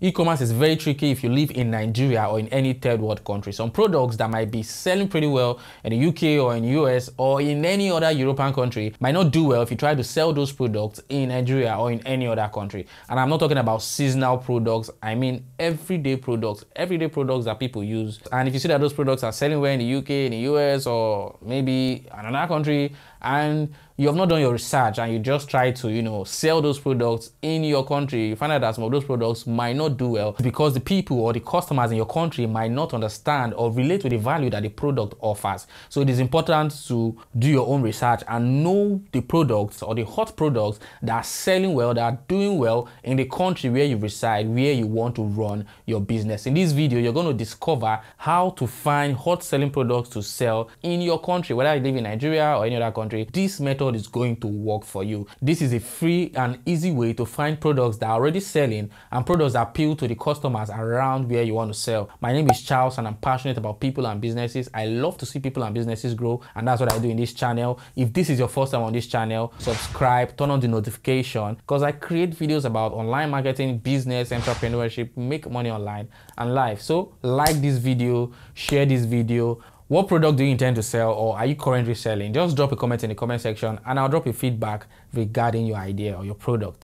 E-commerce is very tricky if you live in Nigeria or in any third world country. Some products that might be selling pretty well in the UK or in US or in any other European country might not do well if you try to sell those products in Nigeria or in any other country. And I'm not talking about seasonal products, I mean everyday products, everyday products that people use. And if you see that those products are selling well in the UK, in the US or maybe another country and you have not done your research and you just try to, you know, sell those products in your country, you find out that some of those products might not do well because the people or the customers in your country might not understand or relate with the value that the product offers. So it is important to do your own research and know the products or the hot products that are selling well, that are doing well in the country where you reside, where you want to run your business. In this video, you're going to discover how to find hot selling products to sell in your country, whether you live in Nigeria or any other country. This method method is going to work for you. This is a free and easy way to find products that are already selling and products that appeal to the customers around where you want to sell. My name is Charles and I'm passionate about people and businesses. I love to see people and businesses grow and that's what I do in this channel. If this is your first time on this channel, subscribe, turn on the notification because I create videos about online marketing, business, entrepreneurship, make money online and life. So like this video, share this video, what product do you intend to sell or are you currently selling? Just drop a comment in the comment section and I'll drop a feedback regarding your idea or your product.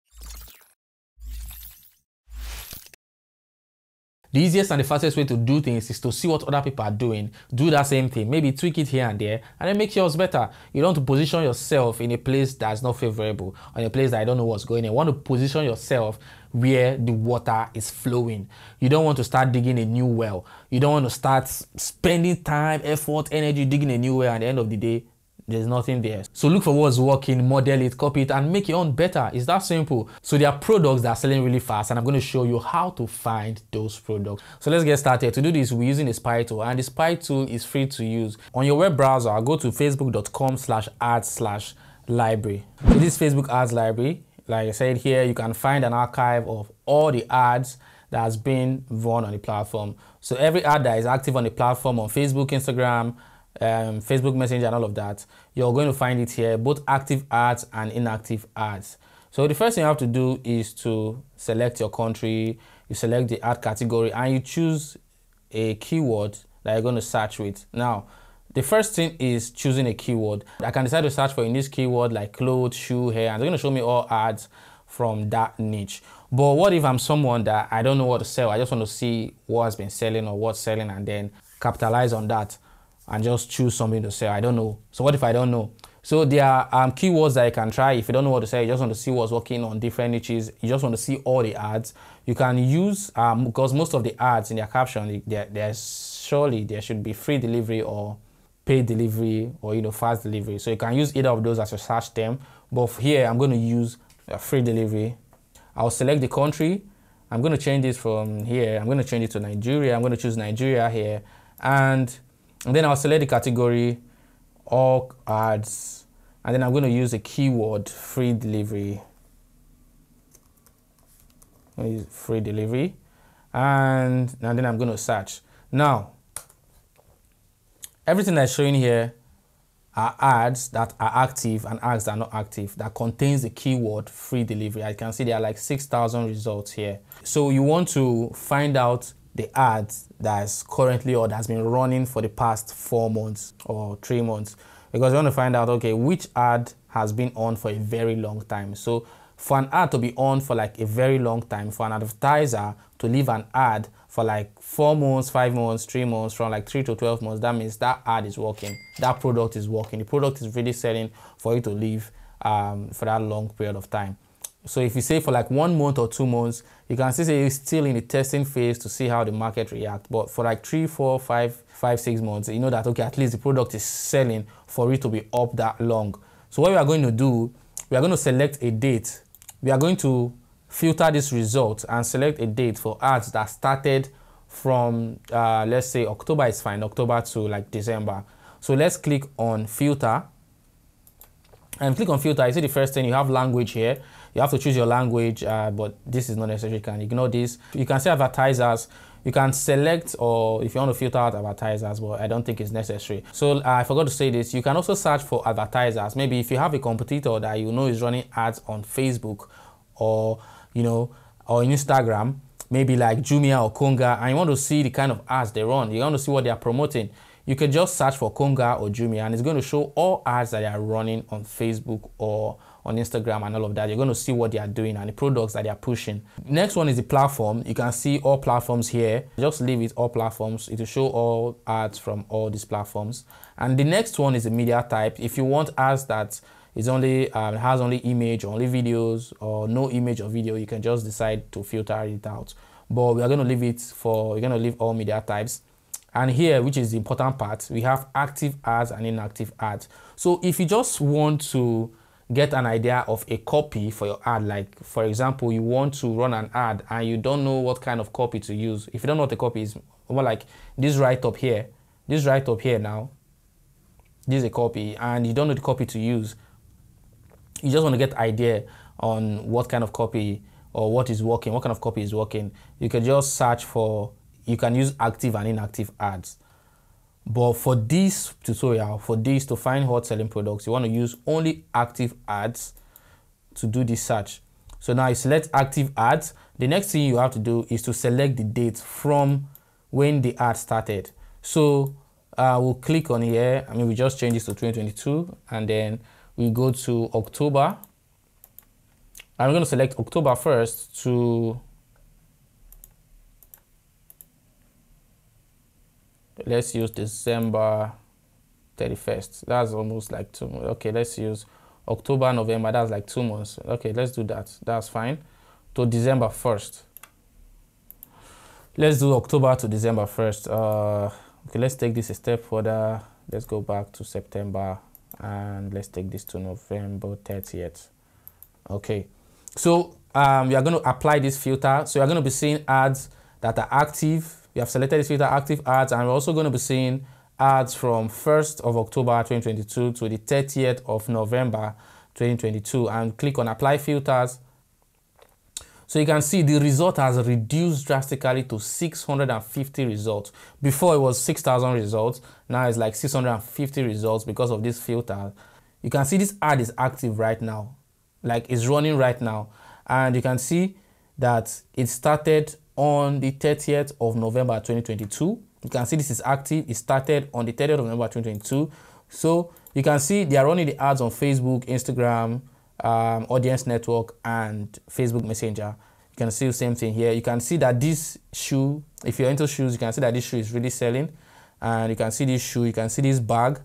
The easiest and the fastest way to do things is to see what other people are doing, do that same thing, maybe tweak it here and there, and then make yours better. You don't want to position yourself in a place that's not favorable, or in a place that I don't know what's going on. You want to position yourself where the water is flowing. You don't want to start digging a new well. You don't want to start spending time, effort, energy digging a new well, at the end of the day, there's nothing there. So look for what's working, model it, copy it, and make your own better. It's that simple. So there are products that are selling really fast, and I'm going to show you how to find those products. So let's get started. To do this, we're using the Spy tool, and the Spy tool is free to use. On your web browser, go to facebook.com slash ads slash library. So this Facebook ads library, like I said here, you can find an archive of all the ads that has been run on the platform. So every ad that is active on the platform on Facebook, Instagram, um, Facebook Messenger and all of that, you're going to find it here, both active ads and inactive ads. So the first thing you have to do is to select your country, you select the ad category, and you choose a keyword that you're going to search with. Now, the first thing is choosing a keyword. I can decide to search for in this keyword like clothes, shoe, hair, and they're to show me all ads from that niche. But what if I'm someone that I don't know what to sell? I just want to see what has been selling or what's selling and then capitalize on that and just choose something to sell. I don't know. So what if I don't know? So there are um, keywords that you can try. If you don't know what to say, you just want to see what's working on different niches. You just want to see all the ads. You can use, um, because most of the ads in their caption, there's surely there should be free delivery or paid delivery or you know fast delivery. So you can use either of those as a search term. But here I'm going to use uh, free delivery. I'll select the country. I'm going to change this from here. I'm going to change it to Nigeria. I'm going to choose Nigeria here. And and then I'll select the category, all ads, and then I'm going to use a keyword, free delivery. Free delivery. And, and then I'm going to search. Now, everything that's showing here are ads that are active and ads that are not active that contains the keyword free delivery. I can see there are like 6,000 results here. So you want to find out the ad that's currently or that's been running for the past four months or three months because you want to find out okay which ad has been on for a very long time so for an ad to be on for like a very long time for an advertiser to leave an ad for like four months five months three months from like three to 12 months that means that ad is working that product is working the product is really selling for you to leave um, for that long period of time so if you say for like one month or two months, you can still say it's still in the testing phase to see how the market react. But for like three, four, five, five, six months, you know that okay, at least the product is selling for it to be up that long. So what we are going to do, we are going to select a date. We are going to filter this result and select a date for ads that started from uh, let's say October is fine, October to like December. So let's click on filter and click on filter. You see the first thing you have language here you have to choose your language, uh, but this is not necessary. You can ignore this. You can see advertisers. You can select or if you want to filter out advertisers, but I don't think it's necessary. So uh, I forgot to say this. You can also search for advertisers. Maybe if you have a competitor that you know is running ads on Facebook or, you know, or Instagram, maybe like Jumia or Konga, and you want to see the kind of ads they run, you want to see what they are promoting, you can just search for Konga or Jumia, and it's going to show all ads that they are running on Facebook or on Instagram and all of that. You're going to see what they are doing and the products that they are pushing. Next one is the platform. You can see all platforms here. Just leave it all platforms. It will show all ads from all these platforms. And the next one is the media type. If you want ads that is only um, has only image only videos or no image or video, you can just decide to filter it out. But we are going to leave it for, we're going to leave all media types. And here, which is the important part, we have active ads and inactive ads. So if you just want to get an idea of a copy for your ad. Like, for example, you want to run an ad and you don't know what kind of copy to use. If you don't know what the copy is, well like this right up here, this right up here now, this is a copy, and you don't know the copy to use. You just want to get idea on what kind of copy or what is working, what kind of copy is working. You can just search for, you can use active and inactive ads. But for this tutorial, for this to find hot selling products, you want to use only active ads to do this search. So now you select active ads. The next thing you have to do is to select the date from when the ad started. So uh, we'll click on here. I mean, we just change this to 2022 and then we go to October. I'm going to select October 1st to let's use December 31st. That's almost like two. Okay, let's use October, November. That's like two months. Okay, let's do that. That's fine. To December 1st. Let's do October to December 1st. Uh, okay, let's take this a step further. Let's go back to September and let's take this to November 30th. Okay, so um, we are going to apply this filter. So you're going to be seeing ads that are active we have selected this filter active ads and we're also going to be seeing ads from 1st of October 2022 to the 30th of November 2022 and click on apply filters. So you can see the result has reduced drastically to 650 results. Before it was 6,000 results, now it's like 650 results because of this filter. You can see this ad is active right now, like it's running right now. And you can see that it started on the 30th of November 2022. You can see this is active. It started on the 30th of November 2022. So you can see they are running the ads on Facebook, Instagram, um, Audience Network, and Facebook Messenger. You can see the same thing here. You can see that this shoe, if you're into shoes, you can see that this shoe is really selling. And you can see this shoe, you can see this bag.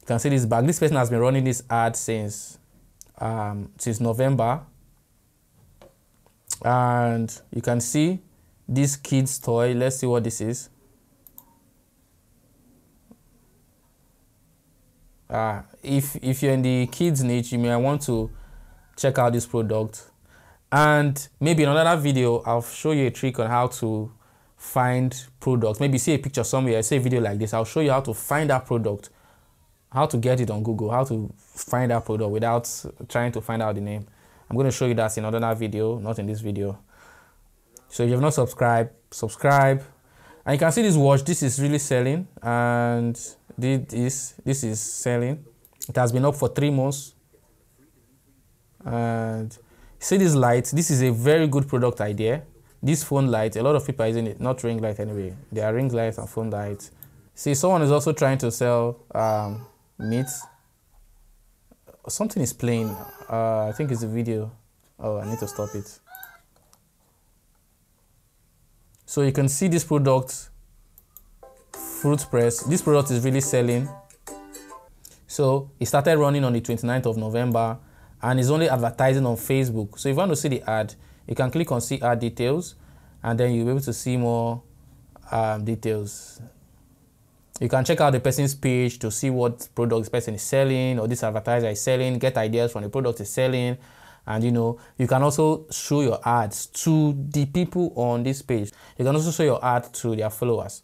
You can see this bag. This person has been running this ad since um, since November and you can see this kids toy let's see what this is uh, if if you're in the kids niche you may want to check out this product and maybe in another video i'll show you a trick on how to find products maybe see a picture somewhere say a video like this i'll show you how to find that product how to get it on google how to find that product without trying to find out the name I'm going to show you that in another video, not in this video. So if you have not subscribed, subscribe. And you can see this watch, this is really selling. And this, this is selling. It has been up for three months. And see this light, this is a very good product idea. This phone light, a lot of people are using it, not ring light anyway. They are ring lights and phone lights. See, someone is also trying to sell um, meat something is playing. Uh, I think it's a video. Oh, I need to stop it. So you can see this product, fruit press. This product is really selling. So it started running on the 29th of November and it's only advertising on Facebook. So if you want to see the ad, you can click on see ad details and then you'll be able to see more um, details. You can check out the person's page to see what product this person is selling or this advertiser is selling, get ideas from the product is selling. And you know, you can also show your ads to the people on this page. You can also show your ad to their followers.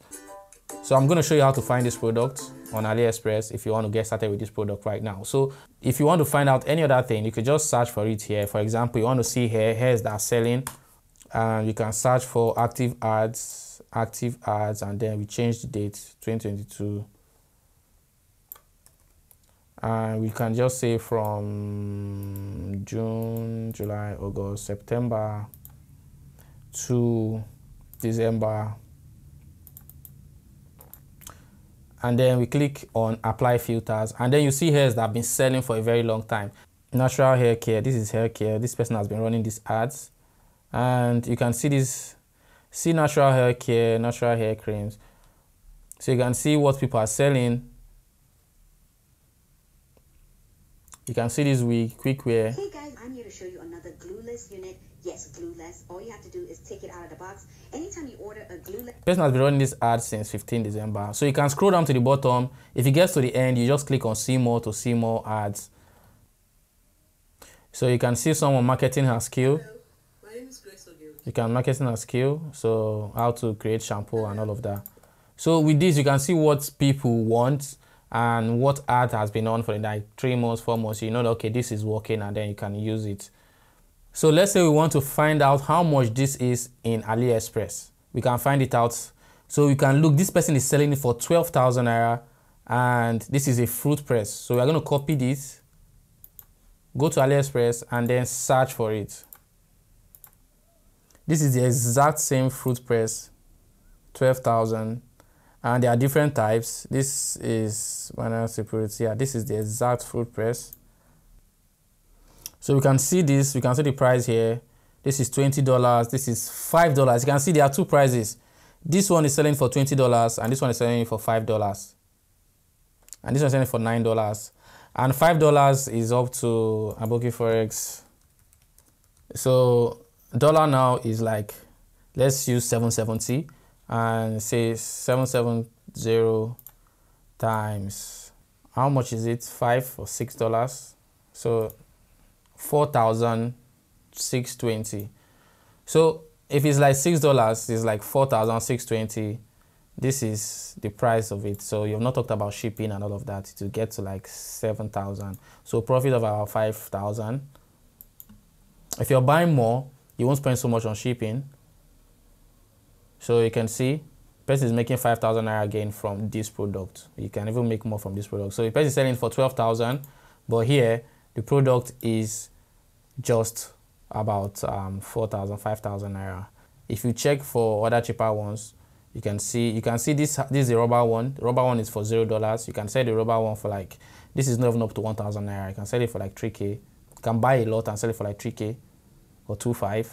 So I'm going to show you how to find this product on AliExpress if you want to get started with this product right now. So if you want to find out any other thing, you could just search for it here. For example, you want to see hair, hairs that are selling and you can search for active ads active ads and then we change the date 2022 and we can just say from June, July, August, September to December. And then we click on apply filters. And then you see hairs that have been selling for a very long time. Natural hair care. This is hair care. This person has been running these ads. And you can see this, see natural hair care, natural hair creams. So you can see what people are selling. You can see this wig, quick wear. Hey guys, I'm here to show you another glueless unit. Yes, glueless. All you have to do is take it out of the box. Anytime you order a glueless... Person has been running this ad since 15 December. So you can scroll down to the bottom. If it gets to the end, you just click on see more to see more ads. So you can see someone marketing her skill. Hello, my name is Grace Ogil. You can marketing her skill. So how to create shampoo and all of that. So with this, you can see what people want and what ad has been on for like three months, four months. You know, that, okay, this is working and then you can use it. So let's say we want to find out how much this is in AliExpress. We can find it out. So we can look, this person is selling it for 12,000 naira and this is a fruit press. So we're going to copy this, go to AliExpress and then search for it. This is the exact same fruit press, 12,000 and there are different types. This is manual security. Yeah, this is the exact fruit press. So we can see this, we can see the price here. This is $20, this is $5. You can see there are two prices. This one is selling for $20 and this one is selling for $5. And this one is selling for $9. And $5 is up to Aboki Forex. So dollar now is like, let's use 770 and say 770 times how much is it five or six dollars so 4620 so if it's like six dollars it's like 4620 this is the price of it. So you've not talked about shipping and all of that to get to like 7000 so profit of about 5000 if you're buying more you won't spend so much on shipping. So you can see person is making 5,000 naira gain from this product. You can even make more from this product. So the person is selling for 12,000, but here the product is just about um, 4,000, 5,000 naira. If you check for other cheaper ones, you can see you can see this this is the rubber one. The rubber one is for zero dollars. You can sell the rubber one for like this is not even up to 1,000 naira. You can sell it for like 3k. You can buy a lot and sell it for like 3k or 2.5,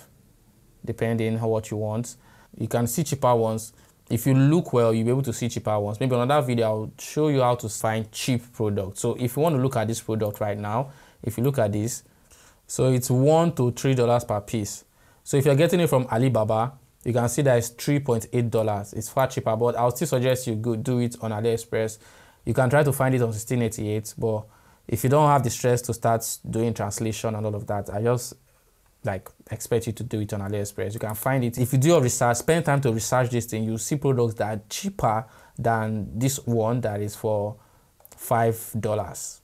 depending on what you want. You can see cheaper ones. If you look well, you'll be able to see cheaper ones. Maybe another video, I'll show you how to find cheap products. So if you want to look at this product right now, if you look at this, so it's one to three dollars per piece. So if you're getting it from Alibaba, you can see that it's $3.8. It's far cheaper, but I'll still suggest you go do it on AliExpress. You can try to find it on 1688, but if you don't have the stress to start doing translation and all of that, I just like expect you to do it on AliExpress. You can find it. If you do your research, spend time to research this thing, you'll see products that are cheaper than this one that is for five dollars.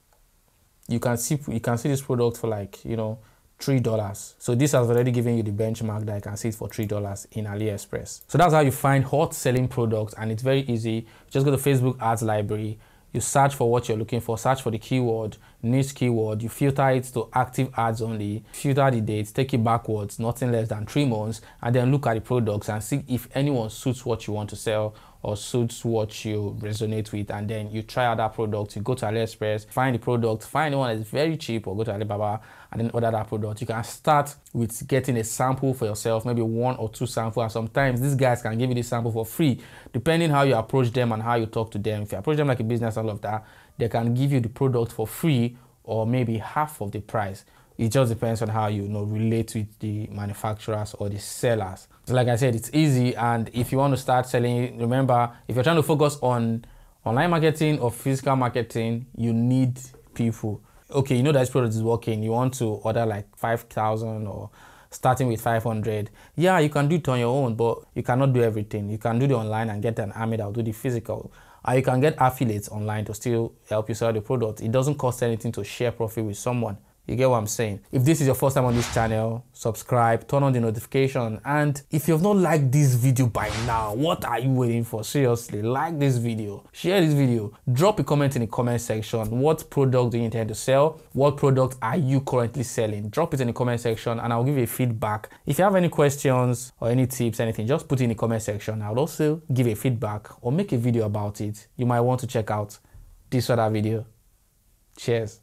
You can see you can see this product for like, you know, three dollars. So this has already given you the benchmark that I can see it for three dollars in AliExpress. So that's how you find hot selling products and it's very easy. Just go to Facebook ads library you search for what you're looking for, search for the keyword, niche keyword, you filter it to active ads only, filter the dates, take it backwards, nothing less than three months, and then look at the products and see if anyone suits what you want to sell or suits what you resonate with and then you try out that product you go to aliexpress find the product find one that's very cheap or go to alibaba and then order that product. You can start with getting a sample for yourself maybe one or two samples and sometimes these guys can give you the sample for free depending how you approach them and how you talk to them. If you approach them like a business all of that they can give you the product for free or maybe half of the price. It just depends on how you, you know relate with the manufacturers or the sellers. So like i said it's easy. And if you want to start selling remember if you're trying to focus on online marketing or physical marketing you need people. Okay you know that this product is working. You want to order like 5000 or starting with 500 yeah you can do it on your own but you cannot do everything. You can do the online and get an army that will do the physical or you can get affiliates online to still help you sell the product. It doesn't cost anything to share profit with someone You get what I'm saying? If this is your first time on this channel, subscribe, turn on the notification, and if you have not liked this video by now, what are you waiting for? Seriously, like this video, share this video, drop a comment in the comment section. What product do you intend to sell? What product are you currently selling? Drop it in the comment section and I'll give you a feedback. If you have any questions or any tips, anything, just put it in the comment section. I'll also give a feedback or make a video about it. You might want to check out this other video. Cheers.